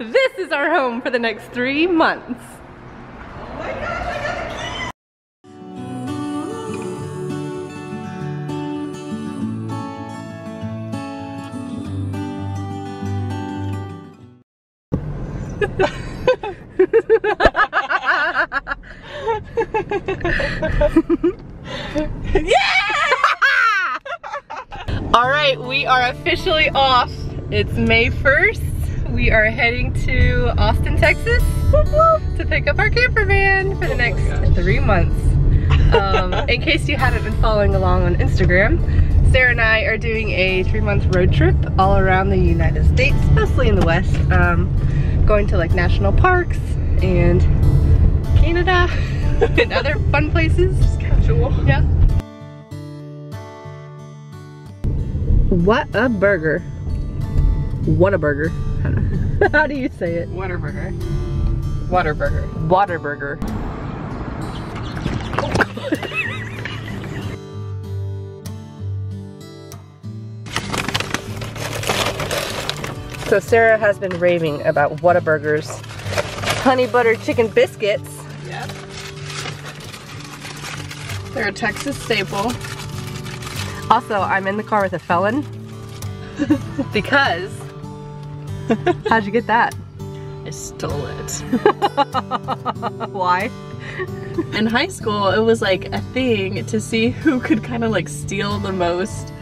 this is our home for the next three months. yeah! All right, we are officially off. It's May 1st. We are heading to Austin, Texas to pick up our camper van for the next three months. Um, in case you haven't been following along on Instagram, Sarah and I are doing a three month road trip all around the United States, mostly in the West. Um, going to like national parks and Canada and other fun places. Just casual. Yeah. What a burger. What a burger. How do you say it? Waterburger. Waterburger. Waterburger. so Sarah has been raving about Whataburger's honey butter chicken biscuits. Yep. They're a Texas staple. Also, I'm in the car with a felon because how'd you get that? I stole it. Why? In high school, it was like a thing to see who could kind of like steal the most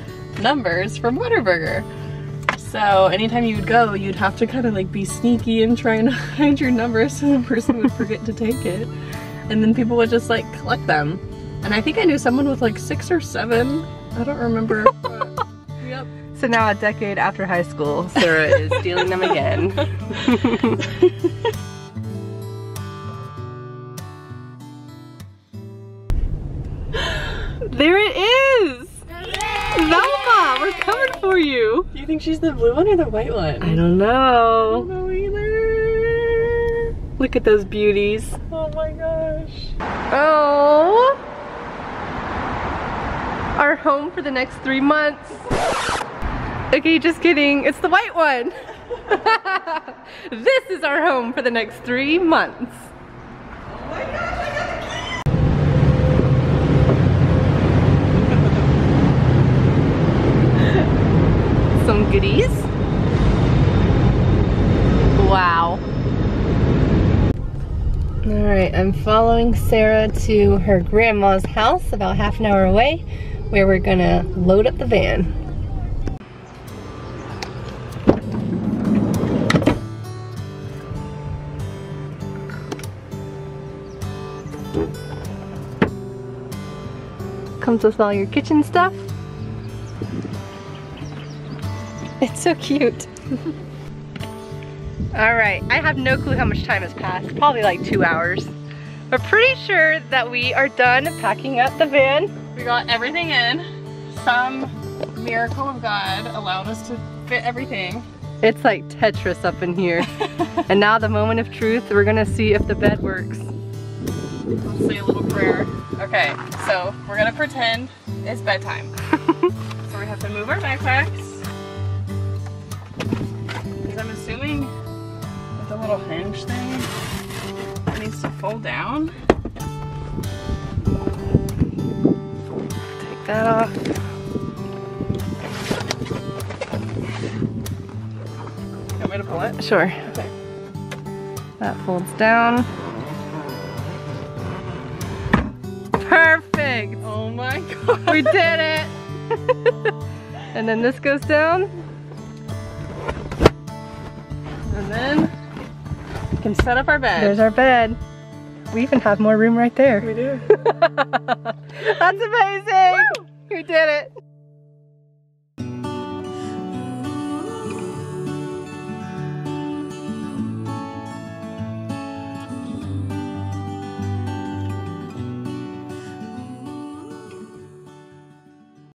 numbers from Whataburger. So anytime you would go, you'd have to kind of like be sneaky and try and hide your number so the person would forget to take it. And then people would just like collect them. And I think I knew someone with like six or seven. I don't remember. Yep. So now a decade after high school, Sarah is stealing them again. there it is! Velma, we're coming for you. Do you think she's the blue one or the white one? I don't know. don't know either. Look at those beauties. Oh my gosh. Oh. Our home for the next three months. Okay, just kidding. It's the white one. this is our home for the next three months. Some goodies. Wow. All right, I'm following Sarah to her grandma's house about half an hour away where we're gonna load up the van. Comes with all your kitchen stuff. It's so cute. All right, I have no clue how much time has passed, probably like two hours. We're pretty sure that we are done packing up the van. We got everything in. Some miracle of God allowed us to fit everything. It's like Tetris up in here. and now the moment of truth, we're gonna see if the bed works. Let's say a little prayer. Okay, so we're gonna pretend it's bedtime. so we have to move our backpacks. Because I'm assuming with the little hinge thing, needs to fold down. Take that off. You want me to pull it? Sure. Okay. That folds down. Perfect! Oh my god. We did it! and then this goes down. And then we can set up our bed. There's our bed. We even have more room right there. we do. That's amazing! We did it!